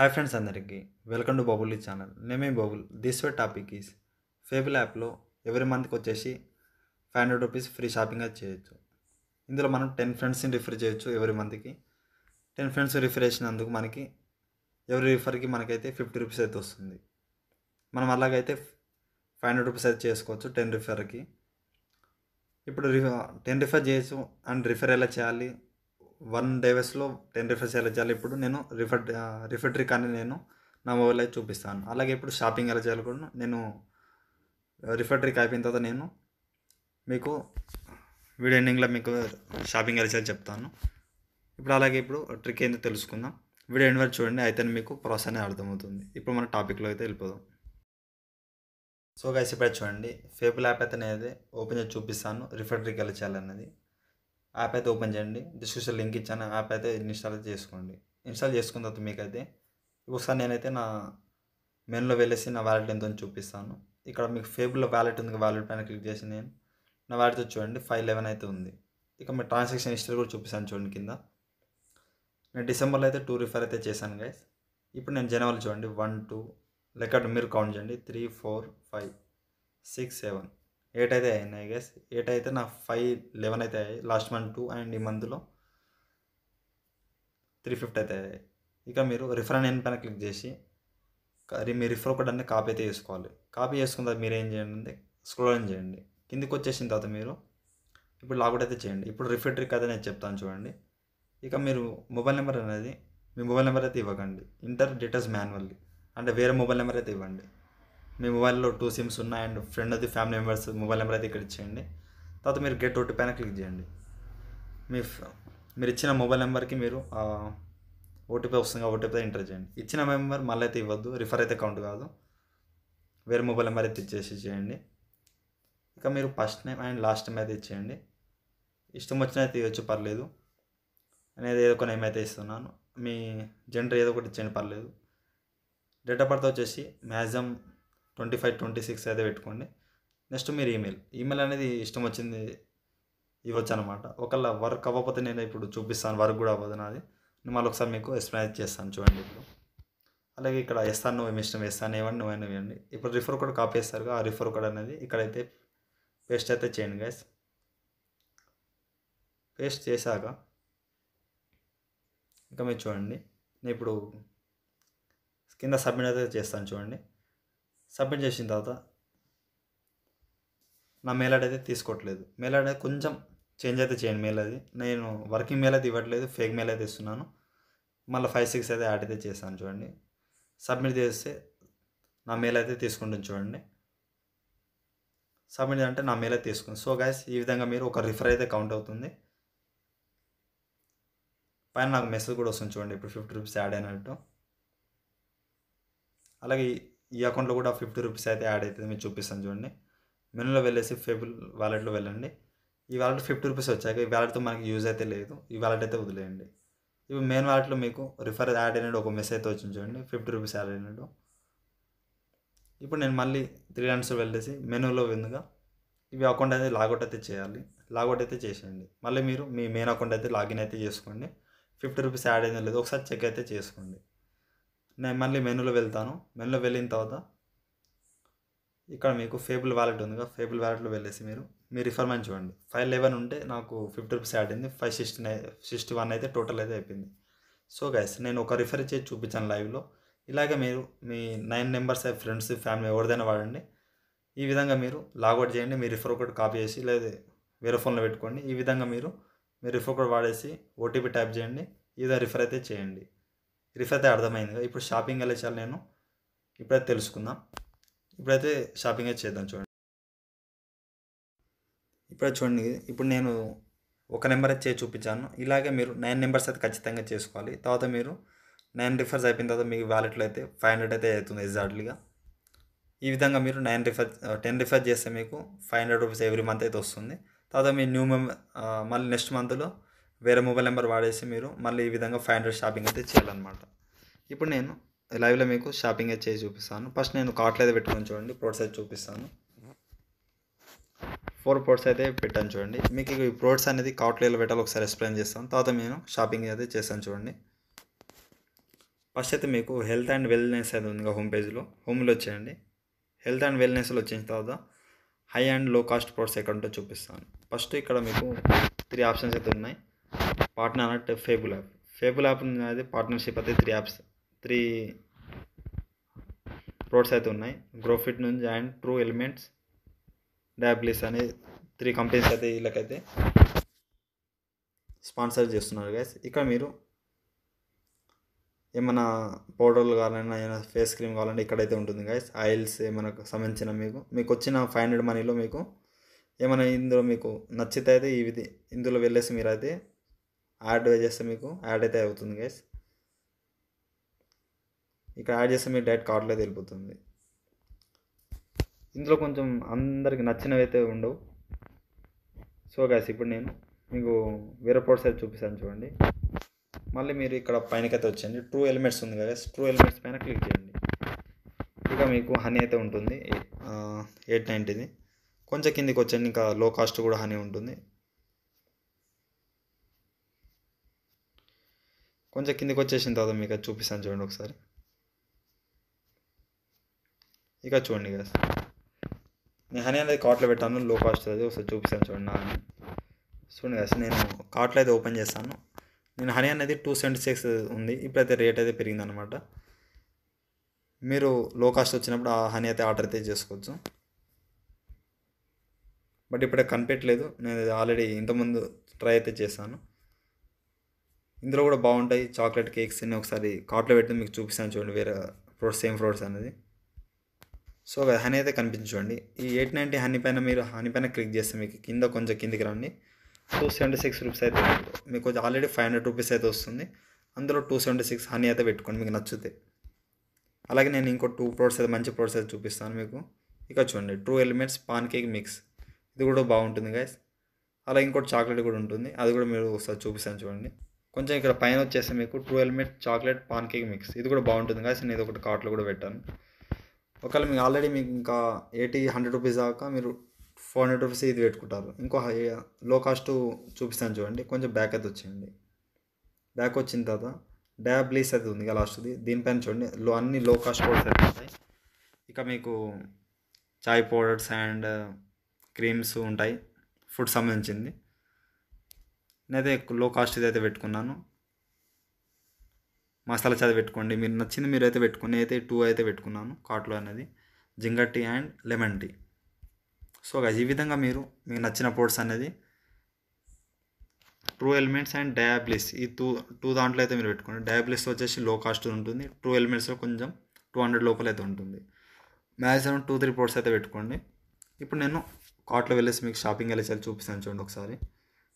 Hi friends అందరికీ. Welcome to bubble channel నేమే Bubble this way topic is Fable యాప్లో ఎవరి మంత్కి వచ్చేసి five hundred rupees free shopping అది చేయొచ్చు. ఇందులో మనం టెన్ ఫ్రెండ్స్ని రిఫర్ చేయొచ్చు ఎవరి మంత్కి టెన్ ఫ్రెండ్స్ రిఫర్ చేసినందుకు మనకి ఎవరి రిఫర్కి మనకైతే ఫిఫ్టీ రూపీస్ అయితే వస్తుంది. మనం అలాగైతే ఫైవ్ హండ్రెడ్ రూపీస్ అయితే చేసుకోవచ్చు టెన్ రిఫర్కి ఇప్పుడు టెన్ రిఫర్ చేయొచ్చు అండ్ రిఫర్ ఎలా చేయాలి? వన్ డేవెస్లో టెన్ రిఫర్స్ ఎలా చేయాలి. ఇప్పుడు నేను రిఫర్ రిఫర్ ట్రిక్ అని నేను నా మొబైల్ అయితే చూపిస్తాను. అలాగే ఇప్పుడు షాపింగ్ ఎలా చేయాలి కూడా నేను రిఫర్ ట్రిక్ అయిపోయిన తర్వాత నేను మీకు వీడియో ఎండింగ్లో మీకు షాపింగ్ ఎలా చేయాలి చెప్తాను. ఇప్పుడు అలాగే ఇప్పుడు ట్రిక్ ఏందో తెలుసుకుందాం. వీడియో ఎండ్ వరకు చూడండి అయితే మీకు ప్రాసెస్ అనేది అర్థమవుతుంది. ఇప్పుడు మన టాపిక్లో అయితే వెళ్ళిపోదాం. సో గైస్ ఇప్పుడు చూడండి. ఫేబుల్ యాప్ అయితే నేను ఓపెన్ చేసి చూపిస్తాను. రిఫర్ ట్రిక్ ఎలా చేయాలన్నది. యాప్ అయితే ఓపెన్ చేయండి. డిస్క్రిప్షన్ లింక్ ఇచ్చాను. యాప్ అయితే ఇన్స్టాల్ చేసుకోండి. ఇన్స్టాల్ చేసుకున్న తర్వాత మీకైతే ఒకసారి నేనైతే నా మెనూలో వెళ్ళేసి నా వ్యాలెట్ ఎంతో చూపిస్తాను. ఇక్కడ మీకు ఫేబుల్లో వ్యాలెట్ ఉంది వ్యాలెట్ పైన క్లిక్ చేసి నేను నా వ్యాలెట్ చూడండి. ఫైవ్ లెవెన్ అయితే ఉంది. ఇక మీ ట్రాన్సాక్షన్ హిస్టరీ కూడా చూపిస్తాను చూడండి కింద. నేను డిసెంబర్లో అయితే టూ రిఫర్ అయితే చేశాను గైస్ ఇప్పుడు నేను జనవరి చూడండి. వన్ టూ లెక్క మీరు కౌంట్ చేయండి. Three four five six seven eight అయితే అయింది ఐ గెస్ ఎయిట్ అయితే నా ఫైవ్ లెవెన్ అయితే అయ్యాయి లాస్ట్ మంత్ టూ అండ్ ఈ మంత్లో త్రీ ఫిఫ్టీ అయితే అయ్యాయి. ఇక మీరు రిఫర్ అని పైన క్లిక్ చేసి మీ రిఫర్ ఒకటి అన్నీ కాపీ అయితే చేసుకోవాలి. కాపీ చేసుకున్న తర్వాత మీరు ఏం చేయండి? అంటే స్క్రోలింగ్ చేయండి. కిందికి వచ్చేసిన తర్వాత మీరు ఇప్పుడు లాగౌట్ అయితే చేయండి. ఇప్పుడు రిఫర్ ట్రిక్ అయితే నేను చెప్తాను చూడండి. ఇక మీరు మొబైల్ నెంబర్ అనేది మీ మొబైల్ నెంబర్ అయితే ఇవ్వకండి. ఇంటర్ డీటెయిల్స్ మాన్యువల్లీ అంటే వేరే మొబైల్ నెంబర్ అయితే ఇవ్వండి. మీ మొబైల్లో టూ సిమ్స్ ఉన్నాయి అండ్ ఫ్రెండ్ అది ఫ్యామిలీ మెంబర్స్ మొబైల్ నెంబర్ అయితే ఇక్కడ ఇచ్చేయండి. తర్వాత మీరు గెట్ ఓటీ పైన క్లిక్ చేయండి. మీ మీరు ఇచ్చిన మొబైల్ నెంబర్కి మీరు ఓటీపీ వస్తుంది ఓటీపీ ఎంటర్ చేయండి. ఇచ్చిన మెంబర్ మళ్ళీ అయితే ఇవ్వద్దు రిఫర్ అయితే కౌంట్ కాదు. వేరే మొబైల్ నెంబర్ అయితే ఇచ్చేసి చేయండి. ఇక మీరు first name and last name అయితే ఇచ్చేయండి. ఇష్టం వచ్చిన అయితే ఇవ్వచ్చు పర్లేదు. అనేది ఏదో ఒక నేమ్ అయితే ఇస్తున్నాను. మీ జెండర్ ఏదో ఒకటి ఇచ్చేయండి పర్లేదు. డేట్ ఆఫ్ బర్త్ వచ్చేసి maximum twenty five twenty six అయితే పెట్టుకోండి. నెక్స్ట్ మీరు ఈమెయిల్. ఈమెయిల్ అనేది ఇష్టం వచ్చింది ఇవ్వచ్చు అనమాట ఒకవేళ వర్క్ అవ్వకపోతే నేను ఇప్పుడు చూపిస్తాను వర్క్ కూడా అవ్వదు నాది. నేను మళ్ళీ ఒకసారి మీకు ఎక్స్ప్లెయిన్ చేస్తాను చూడండి ఇప్పుడు. అలాగే ఇక్కడ వేస్తాను నువ్వు ఇష్టం వేస్తాను ఇవ్వండి నువ్వైనా ఇవ్వండి. ఇప్పుడు రిఫర్ కూడా కాపీ చేస్తారు ఆ రిఫర్ కూడా అనేది ఇక్కడైతే పేస్ట్ అయితే చేయండి గైస్ పేస్ట్ చేశాక ఇంకా మీరు చూడండి. నేను ఇప్పుడు కింద సబ్మిట్ అయితే చేస్తాను చూడండి. సబ్మిట్ చేసిన తర్వాత నా మెయిల్ ఐడి అయితే తీసుకోవట్లేదు. మెయిల్ ఐడి కొంచెం చేంజ్ అయితే చేయండి మెయిల్ అది. నేను వర్కింగ్ మెయిల్ అయితే ఇవ్వట్లేదు ఫేక్ మెయిల్ అయితే ఇస్తున్నాను. మళ్ళీ ఫైవ్ సిక్స్ అయితే యాడ్ అయితే చేస్తాను చూడండి. సబ్మిట్ చేస్తే నా మెయిల్ అయితే తీసుకుంటుంది చూడండి. సబ్మిట్ అంటే నా మెయిల్ అయితే తీసుకుంది సో గాయస్ ఈ విధంగా మీరు ఒక రిఫర్ అయితే కౌంట్ అవుతుంది. పైన నాకు మెసేజ్ కూడా వస్తుంది చూడండి ఇప్పుడు ఫిఫ్టీ రూపీస్ యాడ్ అయినట్టు. అలాగే ఈ అకౌంట్లో కూడా ఫిఫ్టీ రూపీస్ అయితే యాడ్ అవుతుంది మీరు చూపిస్తాను చూడండి. మెనూలో వెళ్ళేసి ఫేబుల్ వ్యాలెట్లో వెళ్ళండి. ఈ వ్యాలెట్ ఫిఫ్టీ రూపీస్ వచ్చాక ఈ వ్యాలెట్తో మనకి యూజ్ అయితే లేదు ఈ వ్యాలెట్ అయితే వదిలేయండి. ఇప్పుడు మెయిన్ వ్యాలెట్లో మీకు రిఫర్ యాడ్ అయినట్టు ఒక మెసేజ్ అయితే వచ్చింది చూడండి ఫిఫ్టీ రూపీస్ యాడ్ అయినట్టు. ఇప్పుడు నేను మళ్ళీ త్రీ హండ్రెడ్స్ వెళ్ళేసి మెనూలో విందుగా ఇవి అకౌంట్ అయితే లాగౌట్ అయితే చేయాలి లాగౌట్ అయితే చేసేయండి. మళ్ళీ మీరు మీ మెయిన్ అకౌంట్ అయితే లాగిన్ అయితే చేసుకోండి. ఫిఫ్టీ రూపీస్ యాడ్ అయిందో లేదు ఒకసారి చెక్ అయితే చేసుకోండి. నేను మళ్ళీ మెనూలో వెళ్తాను. మెనూలో వెళ్ళిన తర్వాత ఇక్కడ మీకు ఫేబుల్ వ్యాలెట్ ఉందిగా ఫేబుల్ వ్యాలెట్లో వెళ్ళేసి మీరు మీ రిఫర్మెంట్ చూడండి. ఫైవ్ లెవెన్ ఉంటే నాకు ఫిఫ్టీ రూపీస్ యాడ్ అయింది. Five sixty nine sixty one అయితే టోటల్ అయితే అయిపోయింది. సో గైస్ నేను ఒక రిఫర్ చేసి చూపించాను లైవ్లో. ఇలాగే మీరు మీ నైన్ మెంబర్స్ ఫ్రెండ్స్ ఫ్యామిలీ ఎవరిదైనా వాడండి. ఈ విధంగా మీరు లాగౌట్ చేయండి మీ రిఫర్ ఒకటి కాపీ చేసి లేదా వేరే ఫోన్లో పెట్టుకోండి. ఈ విధంగా మీరు మీ రిఫర్ కోడ్ వాడేసి ఓటీపీ ట్యాప్ చేయండి. ఇదే రిఫర్ అయితే చేయండి. రిఫర్ అయితే అర్థమైంది ఇప్పుడు షాపింగ్ ఎలా చేయాలి నేను ఇప్పుడైతే తెలుసుకుందాం. ఇప్పుడైతే షాపింగ్ అయితే చేద్దాం చూడండి. ఇప్పుడే చూడండి ఇప్పుడు నేను ఒక నెంబర్ అయితే చూపించాను. ఇలాగే మీరు నైన్ నెంబర్స్ అయితే ఖచ్చితంగా చేసుకోవాలి. తర్వాత మీరు నైన్ రిఫర్స్ అయిపోయిన తర్వాత మీకు వ్యాలెట్లో అయితే ఫైవ్ హండ్రెడ్ అయితే అవుతుంది ఎగ్జాక్ట్లీగా. ఈ విధంగా మీరు నైన్ రిఫర్ టెన్ రిఫర్ చేస్తే మీకు five hundred rupees every month అయితే వస్తుంది. తర్వాత మీ న్యూ మెంబర్ మళ్ళీ నెక్స్ట్ మంత్లో వేరే మొబైల్ నెంబర్ వాడేసి మీరు మళ్ళీ ఈ విధంగా ఫైవ్ హండ్రెడ్ షాపింగ్ అయితే చేయాలన్నమాట. ఇప్పుడు నేను లైవ్లో మీకు షాపింగ్ అయితే చేసి చూపిస్తాను. ఫస్ట్ నేను కార్ట్లో అయితే పెట్టుకొని చూడండి ప్రోడక్ట్స్ అయితే చూపిస్తాను. ఫోర్ ప్రోడక్ట్స్ అయితే పెట్టాను చూడండి. మీకు ఈ ప్రోడక్ట్స్ అనేది కార్ట్లో పెట్టాలి ఒకసారి ఎక్స్ప్లెయిన్ చేస్తాను. తర్వాత నేను షాపింగ్ అయితే చేస్తాను చూడండి. ఫస్ట్ అయితే మీకు హెల్త్ అండ్ వెల్నెస్ అయితే ఉంది హోమ్ పేజ్లో హోమ్లో వచ్చేయండి. హెల్త్ అండ్ వెల్నెస్లో వచ్చిన తర్వాత హై అండ్లో కాస్ట్ ప్రోడక్ట్స్ ఎక్కడ ఉంటో చూపిస్తాను. ఫస్ట్ ఇక్కడ మీకు త్రీ ఆప్షన్స్ అయితే ఉన్నాయి. పార్ట్నర్ అంటే ఫేబుల్ యాప్ ఫేబుల్ యాప్ అనేది పార్ట్నర్షిప్ అయితే త్రీ యాప్స్ త్రీ ప్రోడక్ట్స్ అయితే ఉన్నాయి. గ్రోఫిట్ నుంచి అండ్ ట్రూ ఎలిమెంట్స్ డాబ్లిస్ అనే త్రీ కంపెనీస్ అయితే వీళ్ళకైతే స్పాన్సర్ చేస్తున్నారు గైస్ ఇక్కడ మీరు ఏమైనా పౌడర్లు కావాలన్నా ఏమైనా ఫేస్ క్రీమ్ కావాలంటే ఇక్కడైతే ఉంటుంది గైస్ ఆయిల్స్ ఏమైనా సంబంధించిన మీకు మీకు వచ్చిన ఫైవ్ హండ్రెడ్ మనీలో మీకు ఏమైనా ఇందులో మీకు నచ్చితే అయితే ఈ విధి ఇందులో వెళ్ళేసి మీరు అయితే యాడ్ చేస్తే మీకు యాడ్ అయితే అవుతుంది గైస్ ఇక్కడ యాడ్ చేస్తే మీకు డైరెక్ట్ కార్డులో వెళ్ళిపోతుంది. ఇందులో కొంచెం అందరికి నచ్చినవి అయితే ఉండవు. సో గైస్ ఇప్పుడు నేను మీకు వేరే ప్రోడక్ట్స్ అయితే చూపిస్తాను చూడండి. మళ్ళీ మీరు ఇక్కడ పైనకైతే వచ్చేయండి. ట్రూ ఎలిమెంట్స్ ఉంది కదా ట్రూ ఎలిమెంట్స్ పైన క్లిక్ చేయండి. ఇక మీకు హనీ అయితే ఉంటుంది. ఎయిట్ నైంటీది కొంచెం కిందికి వచ్చండి ఇంకా లో కాస్ట్ కూడా హనీ ఉంటుంది. కొంచెం కిందికి వచ్చేసిన తర్వాత మీకు అది చూపిస్తాను చూడండి ఒకసారి. ఇక చూడండి కదా నేను హనీ అనేది కార్ట్లో పెట్టాను లో కాస్ట్ అది ఒకసారి చూపిస్తాను చూడండి నా హనీ. చూడండి కదా నేను కార్ట్లో అయితే ఓపెన్ చేస్తాను. నేను హనీ అనేది టూ సెవెంటీ సిక్స్ ఉంది ఇప్పుడైతే రేట్ అయితే పెరిగిందనమాట మీరు లో కాస్ట్ వచ్చినప్పుడు ఆ హనీ అయితే ఆర్డర్ అయితే చేసుకోవచ్చు. బట్ ఇప్పుడే కనిపెట్టలేదు నేను ఆల్రెడీ ఇంతకుముందు ట్రై అయితే చేశాను. ఇందులో కూడా బాగుంటాయి. చాక్లెట్ కేక్స్ అన్ని ఒకసారి కార్ట్లో పెట్టి మీకు చూపిస్తాను చూడండి వేరే ఫ్రూట్స్ సేమ్ ఫ్రూట్స్ అనేది. సో హనీ అయితే కనిపించండి ఈ ఎయిట్ నైంటీ హనీ పైన మీరు హనీ పైన క్లిక్ చేస్తే మీకు కింద కొంచెం కిందికి రండి. టూ సెవెంటీ సిక్స్ రూపీస్ అయితే మీకు కొంచెం ఆల్రెడీ ఫైవ్ హండ్రెడ్ రూపీస్ అయితే వస్తుంది. అందులో టూ సెవెంటీ సిక్స్ హనీ అయితే పెట్టుకోండి మీకు నచ్చితే. అలాగే నేను ఇంకో టూ ప్రోడక్ట్స్ అయితే మంచి ప్రోడక్ట్స్ అయితే చూపిస్తాను మీకు. ఇక చూడండి True Elements pancake mix ఇది కూడా బాగుంటుంది గైస్ అలా ఇంకోటి చాక్లెట్ కూడా ఉంటుంది. అది కూడా మీరు ఒకసారి చూపిస్తాను చూడండి. కొంచెం ఇక్కడ పైన వచ్చేసి మీకు True Element chocolate pancake mix. ఇది కూడా బాగుంటుంది గైస్ నేను ఇది ఒకటి కార్ట్లో కూడా పెట్టాను. ఒకవేళ మీకు ఆల్రెడీ మీకు ఇంకా ఎయిటీ హండ్రెడ్ రూపీస్ దాకా మీరు ఫోర్ హండ్రెడ్ రూపీస్ ఇది పెట్టుకుంటారు. ఇంకో హై లో కాస్ట్ చూపిస్తాను చూడండి. కొంచెం బ్యాక్ అయితే వచ్చింది బ్యాక్ వచ్చిన తర్వాత డయాబ్లీస్ అయితే ఉంది లాస్ట్ది దీనిపైన చూడండి. లో అన్ని లో కాస్ట్ పౌడర్స్ అయితే ఉంటాయి. ఇక మీకు చాయ్ పౌడర్స్ అండ్ క్రీమ్స్ ఉంటాయి. ఫుడ్ సంబంధించింది. నేనైతే లో కాస్ట్ ఇది అయితే పెట్టుకున్నాను. మసాలా చాయ్ పెట్టుకోండి. మీరు నచ్చింది మీరు అయితే పెట్టుకుని అయితే టూ అయితే పెట్టుకున్నాను కాట్లో అనేది. Ginger tea and lemon tea. So ఈ విధంగా మీరు మీకు నచ్చిన పోర్ట్స్ అనేది ట్రూ ఎలిమెంట్స్ అండ్ డయాబ్లిస్ ఈ టూ టూ దాంట్లో అయితే మీరు పెట్టుకోండి. డయాబ్లిస్ వచ్చేసి లో కాస్ట్ ఉంటుంది. ట్రూ ఎలిమెంట్స్లో కొంచెం టూ హండ్రెడ్ లోపల అయితే ఉంటుంది. మ్యాక్సిమం టూ త్రీ పోర్ట్స్ అయితే పెట్టుకోండి. ఇప్పుడు నేను కార్ట్లో వెళ్ళేసి మీకు షాపింగ్ వెళ్ళేసి చూపిస్తాను చూడండి ఒకసారి.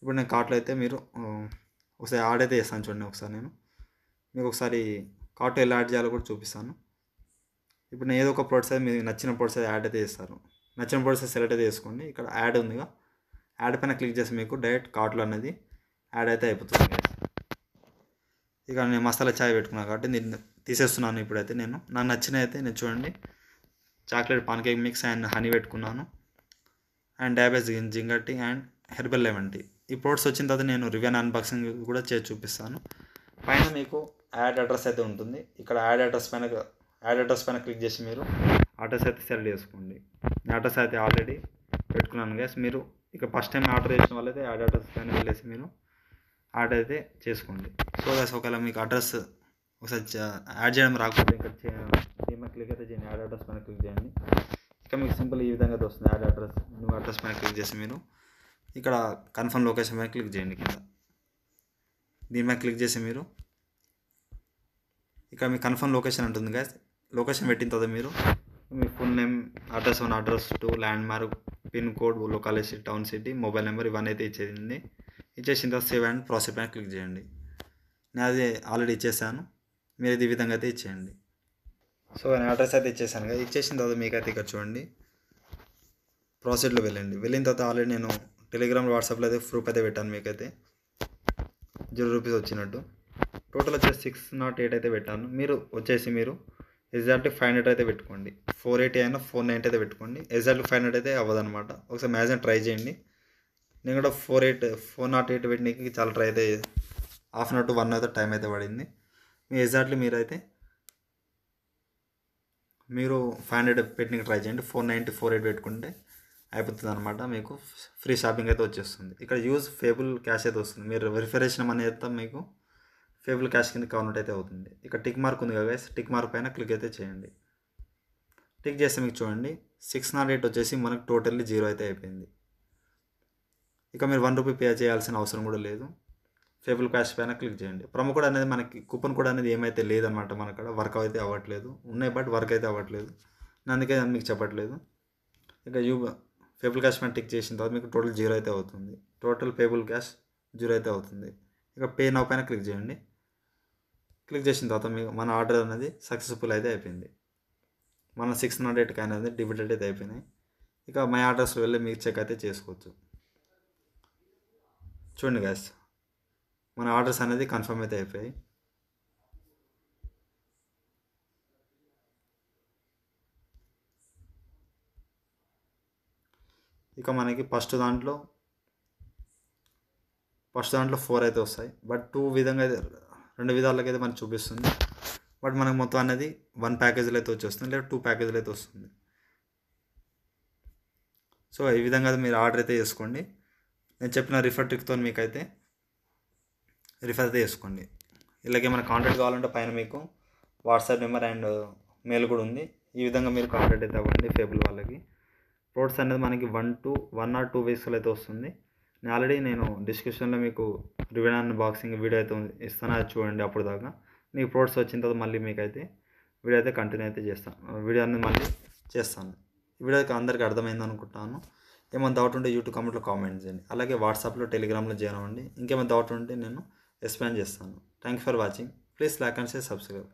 ఇప్పుడు నేను కార్ట్లో అయితే మీరు ఒకసారి యాడ్ అయితే చేస్తాను చూడండి ఒకసారి నేను. మీకు ఒకసారి కార్ట్ ఎలా యాడ్ చేయాలో కూడా చూపిస్తాను. ఇప్పుడు నేను ఏదో ఒక ప్రొడక్ట్స్ అయితే మీకు నచ్చిన ప్రొడక్ట్స్ అయితే యాడ్ అయితే చేస్తారు. నచ్చిన ప్రొడక్ట్స్ సెలెక్ట్ అయితే చేసుకోండి. ఇక్కడ యాడ్ ఉందిగా. యాడ్ పైన క్లిక్ చేసి మీకు డైరెక్ట్ కార్ట్లో అనేది యాడ్ అయితే అయిపోతుంది. ఇక నేను మసాలా చాయ్ పెట్టుకున్నాను కాబట్టి నేను తీసేస్తున్నాను ఇప్పుడైతే నేను. నాకు నచ్చిన అయితే నేను చూడండి. Chocolate pancake mix and honey పెట్టుకున్నాను. And డ్యాబేజ్ ginger tea and herbal lemon tea. ఈ ప్రోడక్ట్స్ వచ్చిన తర్వాత నేను రివ్యూ అన్బాక్సింగ్ కూడా చేసి చూపిస్తాను. పైన మీకు యాడ్ అడ్రస్ అయితే ఉంటుంది. ఇక్కడ యాడ్ అడ్రస్ పైన యాడ్ అడ్రస్ పైన క్లిక్ చేసి మీరు అడ్రస్ అయితే సెలెక్ట్ చేసుకోండి. అడ్రస్ అయితే ఆల్రెడీ పెట్టుకున్నాను గ్యాస్ మీరు ఇక ఫస్ట్ టైం ఆర్డర్ చేసిన వాళ్ళైతే యాడ్ అడ్రస్ పైన వెళ్ళేసి మీరు యాడ్ అయితే చేసుకోండి. సో గ్యాస్ ఒకవేళ మీకు అడ్రస్ ఒకసారి యాడ్ చేయడం రాకపోతే ఇంకా ఏమైనా క్లిక్ అయితే చేయండి. యాడ్ అడ్రస్ పైన క్లిక్ చేయండి. ఇక మీకు సింపుల్ ఈ విధంగా వస్తుంది. యాడ్ అడ్రస్ నువ్వు అడ్రస్ పైన క్లిక్ చేసి మీరు ఇక్కడ కన్ఫర్మ్ లొకేషన్ మీద క్లిక్ చేయండి కింద. దీని మీద క్లిక్ చేసి మీరు ఇక్కడ మీ కన్ఫర్మ్ లొకేషన్ ఉంటుంది కదా లొకేషన్ పెట్టిన తర్వాత మీరు మీ full name address one address two landmark pin code locality town city mobile number ఇవన్నీ అయితే ఇచ్చేసింది ఇచ్చేసిన తర్వాత సేవ్ అండ్ ప్రాసెస్ పైన క్లిక్ చేయండి. నేను అది ఆల్రెడీ ఇచ్చేసాను. మీరు ఇది ఈ విధంగా అయితే ఇచ్చేయండి. సో నేను అడ్రస్ అయితే ఇచ్చేసాను కదా ఇచ్చేసిన తర్వాత మీకైతే ఇక్కడ చూడండి. ప్రాసెస్లో వెళ్ళండి. వెళ్ళిన తర్వాత ఆల్రెడీ నేను టెలిగ్రామ్ వాట్సాప్లో అయితే ప్రూఫ్ అయితే పెట్టాను మీకైతే. జీరో రూపీస్ వచ్చినట్టు. టోటల్ వచ్చేసి సిక్స్ నాట్ ఎయిట్ అయితే పెట్టాను. మీరు వచ్చేసి మీరు ఎగ్జాక్ట్లీ ఫైవ్ హండ్రెడ్ అయితే పెట్టుకోండి. ఫోర్ ఎయిటీ అయినా ఫోర్ నైంటీ అయితే పెట్టుకోండి. ఎగ్జాక్ట్లీ ఫైవ్ హండ్రెడ్ అయితే అవ్వదన్నమాట. ఒకసారి మ్యాక్సిమం ట్రై చేయండి. నేను కూడా four eight four naught eight పెట్టడానికి చాలా ట్రై అయితే half an hour to one hour time అయితే పడింది. మీ ఎగ్జాక్ట్లీ మీరైతే మీరు ఫైవ్ హండ్రెడ్ పెట్టినకి ట్రై చేయండి. ఫోర్ నైంటీ ఫోర్ ఎయిట్ పెట్టుకుంటే అయిపోతుంది అనమాట మీకు. ఫ్రీ షాపింగ్ అయితే వచ్చేస్తుంది. ఇక్కడ యూజ్ ఫేబుల్ క్యాష్ అయితే వస్తుంది. మీరు వెరిఫై అనేది మీకు ఫేబుల్ క్యాష్ కింద కౌంట్ అయితే అవుతుంది. ఇక్కడ టిక్ మార్క్ ఉంది కదా టిక్ మార్క్ పైన క్లిక్ అయితే చేయండి. టిక్ చేస్తే మీకు చూడండి సిక్స్ నాట్ ఎయిట్ వచ్చేసి మనకు టోటల్లీ జీరో అయితే అయిపోయింది. ఇక మీరు వన్ రూపీ పే చేయాల్సిన అవసరం కూడా లేదు. ఫేబుల్ క్యాష్ పైన క్లిక్ చేయండి. ప్రొమో కోడ్ అనేది మనకి కూపన్ కోడ్ అనేది ఏమైతే లేదనమాట మన అక్కడ వర్క్ అయితే అవ్వట్లేదు. ఉన్నాయి బట్ వర్క్ అయితే అవ్వట్లేదు. నేను అందుకే మీకు చెప్పట్లేదు. ఇక యూ ఫేబుల్ క్యాష్ పైన టిక్ చేసిన తర్వాత మీకు టోటల్ జీరో అయితే అవుతుంది. టోటల్ పేబుల్ క్యాష్ జీరో అయితే అవుతుంది. ఇక పే నౌ పైన క్లిక్ చేయండి. క్లిక్ చేసిన తర్వాత మీకు మన ఆర్డర్ అనేది సక్సెస్ఫుల్ అయితే అయిపోయింది. మన సిక్స్ హండ్రెడ్ ఎయిట్ కాయిన్ అనేది డిబిటెడ్ అయితే అయిపోయినాయి. ఇక మై ఆర్డర్స్ వెళ్ళి మీకు చెక్ అయితే చేసుకోవచ్చు. చూడండి గ్యాస్ మన ఆర్డర్స్ అనేది కన్ఫర్మ్ అయితే అయిపోయాయి. ఇక మనకి ఫస్ట్ దాంట్లో ఫస్ట్ దాంట్లో ఫోర్ అయితే వస్తాయి. బట్ టూ విధంగా అయితే రెండు విధాలకి అయితే మనకు చూపిస్తుంది. బట్ మనకు మొత్తం అనేది వన్ ప్యాకేజీలో అయితే వచ్చేస్తుంది. లేదా టూ ప్యాకేజీలు అయితే వస్తుంది. సో ఈ విధంగా మీరు ఆర్డర్ అయితే చేసుకోండి. నేను చెప్పిన రిఫర్ ట్రిక్తో మీకు అయితే రిఫర్ అయితే చేసుకోండి. ఇలాగే మన కాంటాక్ట్ కావాలంటే పైన మీకు వాట్సాప్ నెంబర్ అండ్ మెయిల్ కూడా ఉంది. ఈ విధంగా మీరు కాంటాక్ట్ అయితే అవ్వండి ఫేబుల్ వాళ్ళకి. ప్రోడక్ట్స్ అనేది మనకి one to one or two వీక్స్లో అయితే వస్తుంది. నేను ఆల్రెడీ నేను డిస్క్రిప్షన్లో మీకు రివ్యూ అన్బాక్సింగ్ వీడియో అయితే ఇస్తానో ఇస్తాను. అది చూడండి అప్పుడు దాకా. మీకు ప్రోడక్ట్స్ వచ్చిన తర్వాత మళ్ళీ మీకు అయితే వీడియో అయితే కంటిన్యూ అయితే చేస్తాను. వీడియో అనేది మళ్ళీ చేస్తాను. వీడియో అందరికీ అర్థమైంది అనుకుంటాను. ఏమైనా డౌట్ ఉంటే యూట్యూబ్ కామెంట్లో కామెంట్ చేయండి. అలాగే వాట్సాప్లో టెలిగ్రామ్లో జాయిన్ అవ్వండి. ఇంకేమైనా డౌట్ ఉంటే నేను ఎక్స్ప్లెయిన్ చేస్తాను. Thank for watching please like and share subscribe